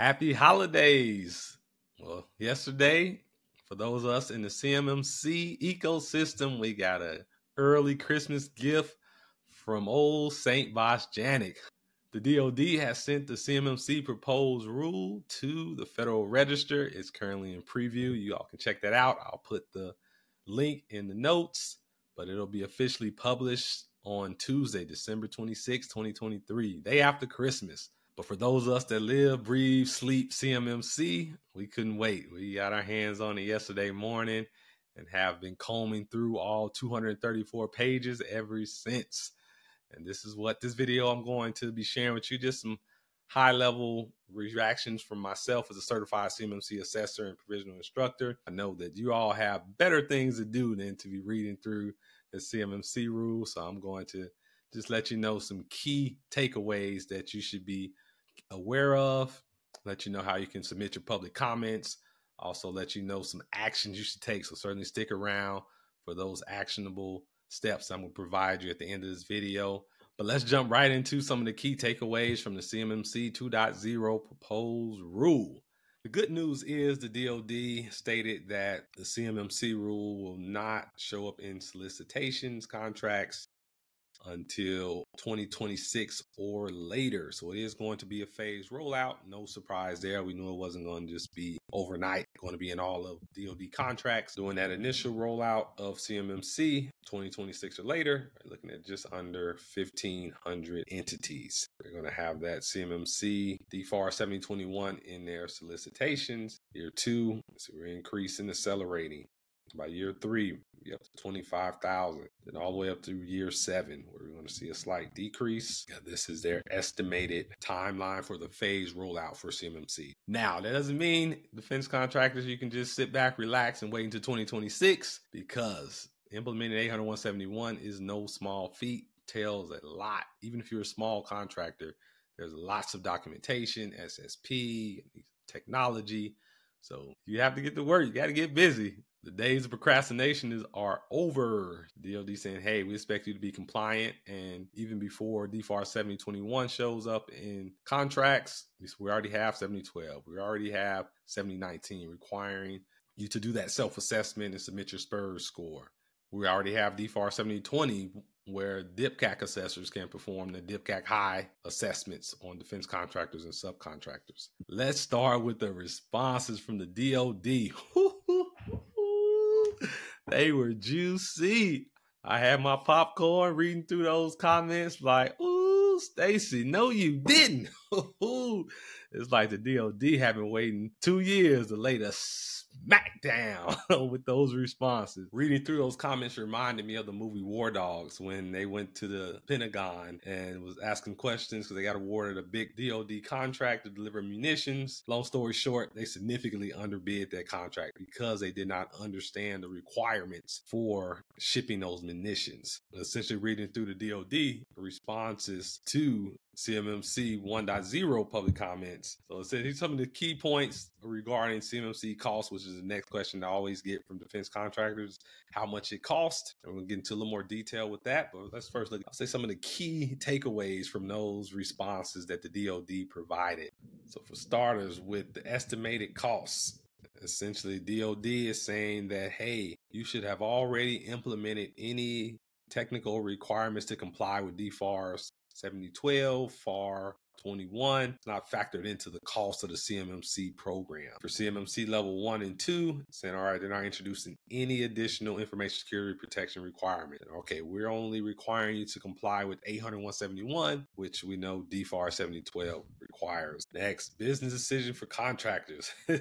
Happy holidays. Well, yesterday, for those of us in the CMMC ecosystem, we got a early Christmas gift from old Saint Bosch Janik. The DoD has sent the CMMC proposed rule to the Federal Register. It's currently in preview. You all can check that out. I'll put the link in the notes, but it'll be officially published on Tuesday, December 26, 2023, day after Christmas. But for those of us that live, breathe, sleep CMMC, we couldn't wait. We got our hands on it yesterday morning and have been combing through all 234 pages ever since. And this is what this video I'm going to be sharing with you just some high level reactions from myself as a certified CMMC assessor and provisional instructor. I know that you all have better things to do than to be reading through the CMMC rules. So I'm going to just let you know some key takeaways that you should be aware of, let you know how you can submit your public comments, also let you know some actions you should take. So certainly stick around for those actionable steps I'm going to provide you at the end of this video. But let's jump right into some of the key takeaways from the CMMC 2.0 proposed rule. The good news is the DoD stated that the CMMC rule will not show up in solicitations, contracts, until 2026 or later. So it is going to be a phased rollout. No surprise there. We knew it wasn't going to just be overnight, going to be in all of DoD contracts. Doing that initial rollout of CMMC 2026 or later, looking at just under 1,500 entities. They're going to have that CMMC DFAR 7021 in their solicitations. Year two, so we're increasing, accelerating. By year three, be up to 25,000. Then all the way up to year seven, where we're going to see a slight decrease. This is their estimated timeline for the phase rollout for CMMC. Now, that doesn't mean defense contractors, you can just sit back, relax, and wait until 2026 because implementing 80171 is no small feat. Tells a lot. Even if you're a small contractor, there's lots of documentation, SSP, technology. So you have to get to work. You got to get busy. The days of procrastination is are over. DoD saying, "Hey, we expect you to be compliant." And even before DFAR 7021 shows up in contracts, we already have 7012. We already have 7019 requiring you to do that self-assessment and submit your SPRS score. We already have DFAR 7020 where DIBCAC assessors can perform the DIBCAC high assessments on defense contractors and subcontractors. Let's start with the responses from the DoD. They were juicy. I had my popcorn reading through those comments like, ooh, Stacy, no, you didn't. it's like the DOD have been waiting two years to lay the smackdown with those responses. Reading through those comments reminded me of the movie War Dogs when they went to the Pentagon and was asking questions because they got awarded a big DOD contract to deliver munitions. Long story short, they significantly underbid that contract because they did not understand the requirements for shipping those munitions. Essentially, reading through the DOD responses to CMMC 1.0 public comments. So it said some of the key points regarding CMMC costs, which is the next question I always get from defense contractors, how much it cost. And we'll get into a little more detail with that. But let's first look, I'll say some of the key takeaways from those responses that the DoD provided. So for starters, with the estimated costs, essentially DoD is saying that, hey, you should have already implemented any technical requirements to comply with DFARS 7012, FAR 21. It's not factored into the cost of the CMMC program. For CMMC level one and two, saying, all right, they're not introducing any additional information security protection requirement. Okay, we're only requiring you to comply with 80171, which we know DFAR 7012 requires. Next, business decision for contractors. so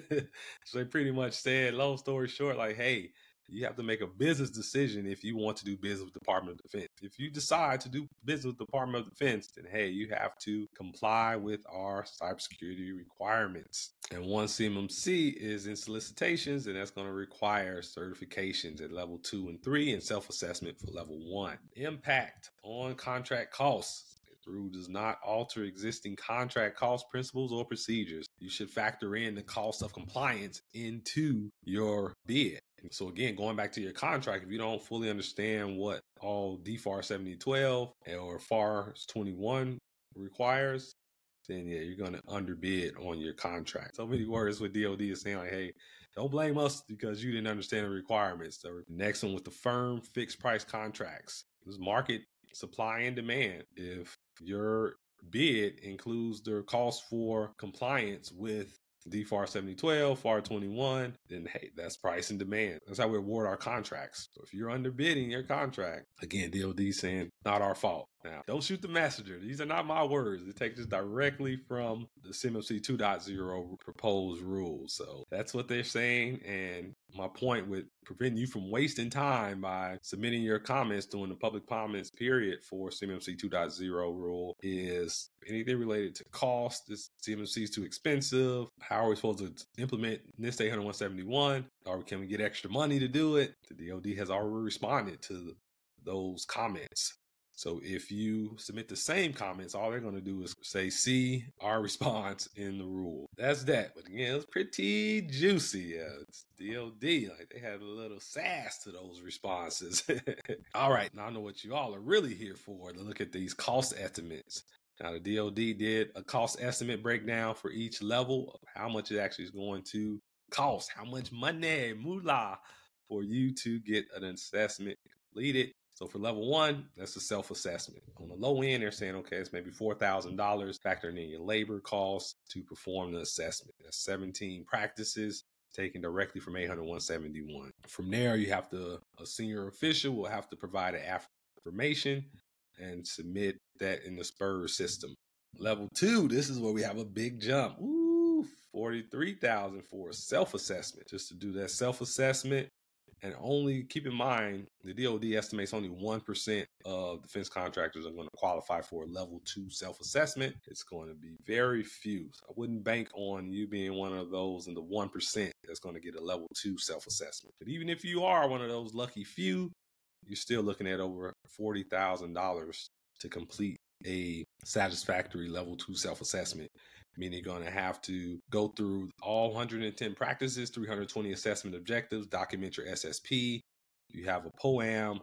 they pretty much said, long story short, like, hey, you have to make a business decision if you want to do business with the Department of Defense. If you decide to do business with the Department of Defense, then hey, you have to comply with our cybersecurity requirements. And one CMMC is in solicitations, and that's going to require certifications at level two and three and self-assessment for level one. Impact on contract costs. Rule does not alter existing contract cost principles or procedures. You should factor in the cost of compliance into your bid. So again, going back to your contract, if you don't fully understand what all DFAR 7012 or FAR 21 requires, then yeah, you're going to underbid on your contract. So many words with DoD is saying like, hey, don't blame us because you didn't understand the requirements. So next one with the firm fixed price contracts. This market supply and demand. If your bid includes the cost for compliance with DFAR 7012, FAR 21, then hey, that's price and demand. That's how we award our contracts. So if you're underbidding your contract, again, DOD saying not our fault. Now, don't shoot the messenger. These are not my words. They take this directly from the CMMC 2.0 proposed rules. So that's what they're saying. And my point with preventing you from wasting time by submitting your comments during the public comments period for CMMC 2.0 rule is anything related to cost. This CMMC is too expensive. How are we supposed to implement NIST 800 171? Or can we get extra money to do it? The DoD has already responded to those comments. So if you submit the same comments, all they're going to do is say, see our response in the rule. That's that. But again, it's pretty juicy. Yeah, it's DOD. Like they had a little sass to those responses. all right. Now I know what you all are really here for to look at these cost estimates. Now the DOD did a cost estimate breakdown for each level of how much it actually is going to cost, how much money, moolah, for you to get an assessment completed. So for level one, that's a self-assessment. On the low end, they're saying, okay, it's maybe four thousand dollars, factoring in your labor costs to perform the assessment. That's 17 practices taken directly from 800 171. From there, you have to a senior official will have to provide an affirmation and submit that in the spur system. Level two, this is where we have a big jump. Ooh, 43,000 for a self-assessment. Just to do that self-assessment, and only keep in mind the DoD estimates only 1% of defense contractors are going to qualify for a level two self assessment. It's going to be very few. So I wouldn't bank on you being one of those in the 1% that's going to get a level two self assessment. But even if you are one of those lucky few, you're still looking at over $40,000 to complete a satisfactory level two self assessment meaning you're going to have to go through all 110 practices, 320 assessment objectives, document your SSP. You have a POAM.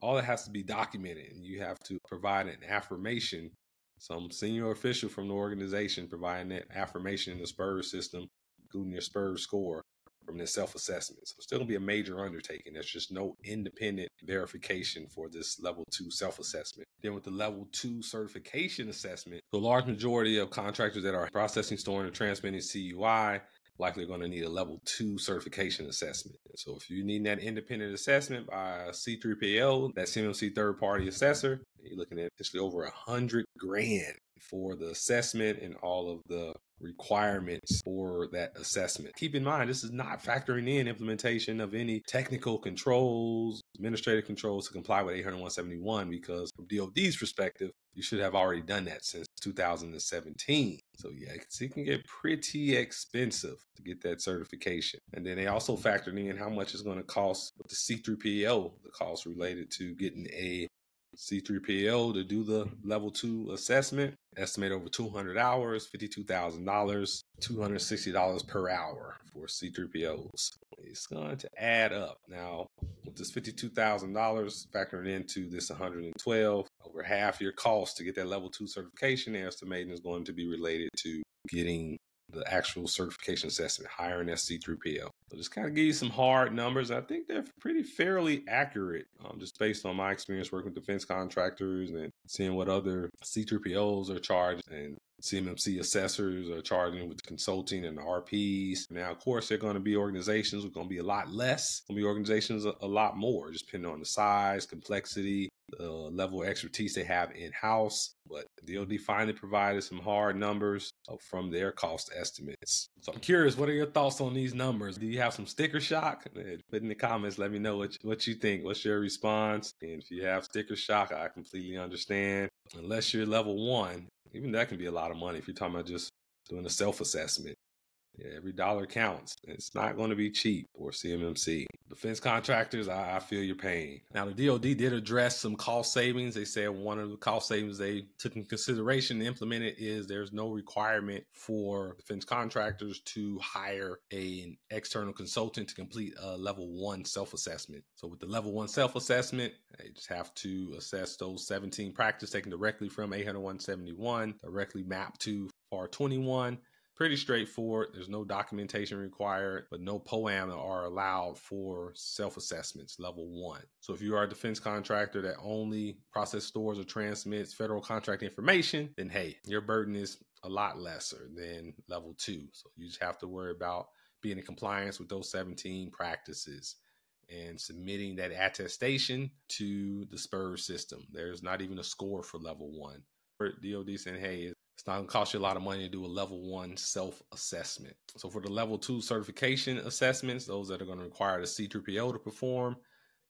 All that has to be documented, and you have to provide an affirmation. Some senior official from the organization providing that affirmation in the SPRS system, including your SPRS score from this self assessment. So it's still gonna be a major undertaking. There's just no independent verification for this level two self assessment. Then with the level two certification assessment, the large majority of contractors that are processing, storing, and transmitting CUI likely going to need a level two certification assessment. So if you need that independent assessment by a C3PAO, that CMMC third party assessor, you're looking at potentially over a hundred grand for the assessment and all of the requirements for that assessment. Keep in mind, this is not factoring in implementation of any technical controls, administrative controls to comply with 80171 because from DOD's perspective, you should have already done that since 2017. So yeah, it can get pretty expensive to get that certification. And then they also factored in how much it's going to cost with the C3PAO, the cost related to getting a C3PAO to do the level two assessment. Estimate over 200 hours, $52,000, $260 per hour for C3POs. It's going to add up. Now, with this $52,000 factoring into this 112, over half your cost to get that level two certification, they're estimating is going to be related to getting the actual certification assessment, hiring SC3PO. So just kind of give you some hard numbers. I think they're pretty fairly accurate, um, just based on my experience working with defense contractors and seeing what other C3PAOs are charged and CMMC assessors are charging with consulting and RPs. Now, of course, they're going to be organizations. We're going to be a lot less. Going to be organizations a, a lot more, just depending on the size, complexity, the level of expertise they have in house. But DoD finally provided some hard numbers uh, from their cost estimates. So I'm curious, what are your thoughts on these numbers? Do you have some sticker shock? Eh, put in the comments, let me know what, what you think. What's your response? And if you have sticker shock, I completely understand. Unless you're level one, even that can be a lot of money if you're talking about just doing a self assessment. Every dollar counts. It's not going to be cheap for CMMC. Defense contractors, I, I, feel your pain. Now, the DoD did address some cost savings. They said one of the cost savings they took in consideration and implemented is there's no requirement for defense contractors to hire a, an external consultant to complete a level one self assessment. So, with the level one self assessment, they just have to assess those 17 practices taken directly from 80171, directly mapped to FAR 21. Pretty straightforward. There's no documentation required, but no POAM are allowed for self assessments level one. So if you are a defense contractor that only process stores or transmits federal contract information, then hey, your burden is a lot lesser than level two. So you just have to worry about being in compliance with those 17 practices and submitting that attestation to the SPRS system. There's not even a score for level one. DoD saying, hey, it's not going to cost you a lot of money to do a level one self assessment. So, for the level two certification assessments, those that are going to require the C3PAO to perform,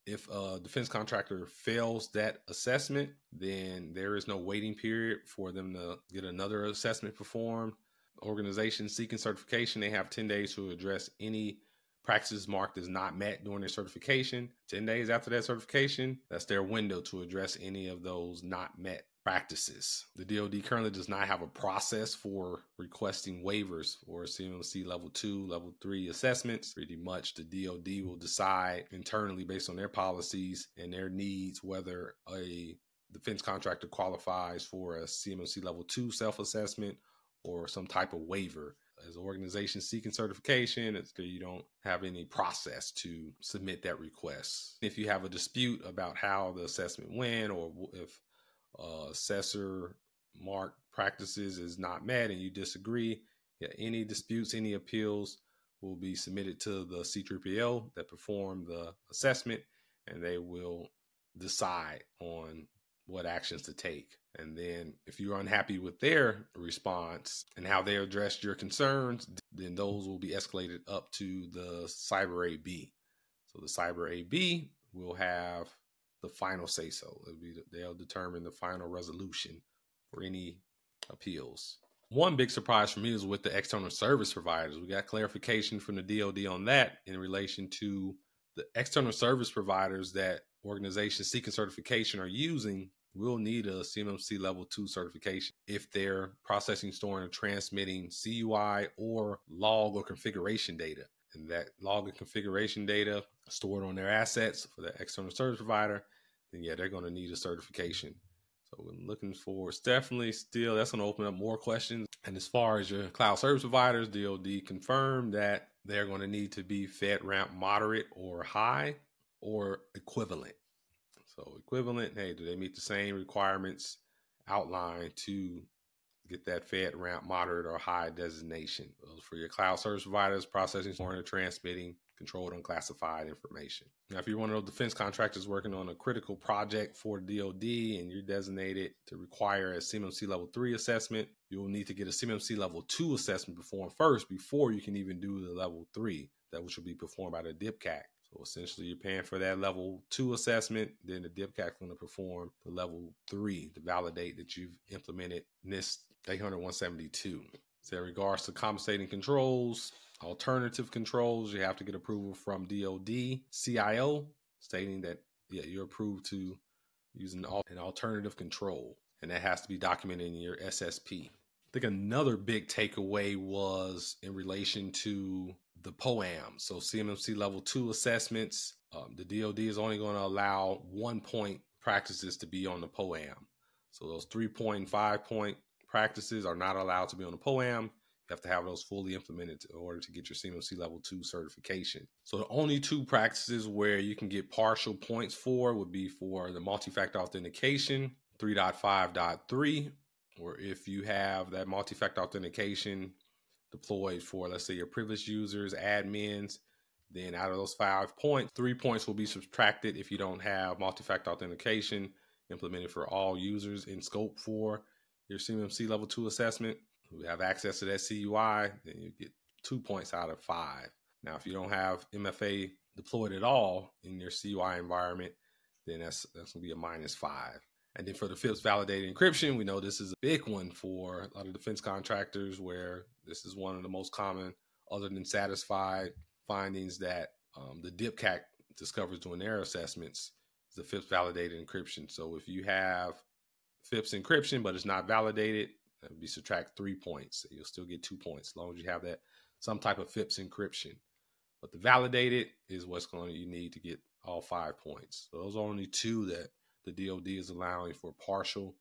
if a defense contractor fails that assessment, then there is no waiting period for them to get another assessment performed. Organizations seeking certification, they have 10 days to address any practices marked as not met during their certification. 10 days after that certification, that's their window to address any of those not met practices. The DoD currently does not have a process for requesting waivers for CMMC level two, level three assessments. Pretty much the DoD will decide internally based on their policies and their needs whether a defense contractor qualifies for a CMMC level two self assessment or some type of waiver. As an organization seeking certification, it's you don't have any process to submit that request. If you have a dispute about how the assessment went or if uh, assessor mark practices is not met and you disagree, yeah, any disputes, any appeals will be submitted to the C3PAO that perform the assessment and they will decide on what actions to take. And then if you're unhappy with their response and how they addressed your concerns, then those will be escalated up to the Cyber AB. So the Cyber AB will have the final say so. they'll determine the final resolution for any appeals. One big surprise for me is with the external service providers. We got clarification from the DoD on that in relation to the external service providers that organizations seeking certification are using will need a CMMC level two certification if they're processing, storing, or transmitting CUI or log or configuration data. And that log and configuration data stored on their assets for the external service provider then yeah, they're going to need a certification. So we're looking for it's definitely still that's going to open up more questions. And as far as your cloud service providers, DoD confirmed that they're going to need to be FedRAMP moderate or high or equivalent. So equivalent, hey, do they meet the same requirements outlined to get that FedRAMP moderate or high designation? Those for your cloud service providers, processing, storing, and transmitting controlled unclassified information. Now, if you're one of those defense contractors working on a critical project for DoD and you're designated to require a CMMC level three assessment, you will need to get a CMMC level two assessment performed first before you can even do the level three, that which will be performed by the DIBCAC. Essentially, you're paying for that level two assessment. Then the DIBCAC is going to perform the level three to validate that you've implemented NIST 800 172. So, in regards to compensating controls, alternative controls, you have to get approval from DoD CIO stating that yeah, you're approved to use an, an alternative control, and that has to be documented in your SSP. I think another big takeaway was in relation to the POAM. So CMMC level two assessments, um, the DoD is only going to allow one point practices to be on the POAM. So those three point, five point practices are not allowed to be on the POAM. You have to have those fully implemented in order to get your CMMC level two certification. So the only two practices where you can get partial points for would be for the multi-factor authentication 3.5.3, or if you have that multi-factor authentication deployed for, let's say, your privileged users, admins, then out of those five points, three points will be subtracted if you don't have multi-factor authentication implemented for all users in scope for your CMMC level two assessment who have access to that CUI, then you get two points out of five. Now, if you don't have MFA deployed at all in your CUI environment, then that's that's gonna be a minus five. And then for the FIPS validated encryption, we know this is a big one for a lot of defense contractors, where this is one of the most common, other than satisfied findings that um, the DIBCAC discovers during their assessments, is the FIPS validated encryption. So if you have FIPS encryption, but it's not validated, that would be subtract three points. You'll still get two points as long as you have that some type of FIPS encryption. But the validated is what's going to you need to get all five points. So those are only two that the DoD is allowing for partial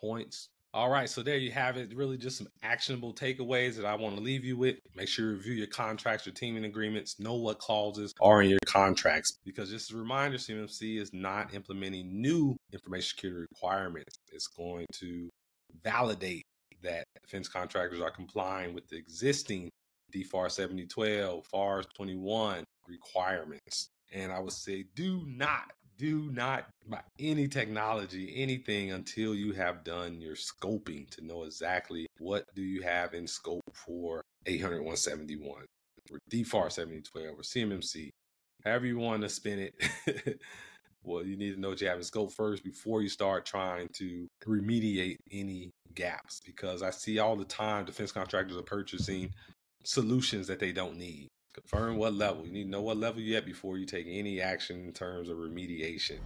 points. All right, so there you have it. Really, just some actionable takeaways that I want to leave you with. Make sure you review your contracts, your teaming agreements, know what clauses are in your contracts. Because just a reminder, CMMC is not implementing new information security requirements. It's going to validate that defense contractors are complying with the existing DFAR 7012, FARS 21 requirements. And I would say do not do not buy any technology, anything until you have done your scoping to know exactly what do you have in scope for 800 171 or DFAR 7012 or CMMC, however you want to spin it. well, you need to know what you have in scope first before you start trying to remediate any gaps because I see all the time defense contractors are purchasing solutions that they don't need. Confirm what level. You need to know what level you're at before you take any action in terms of remediation.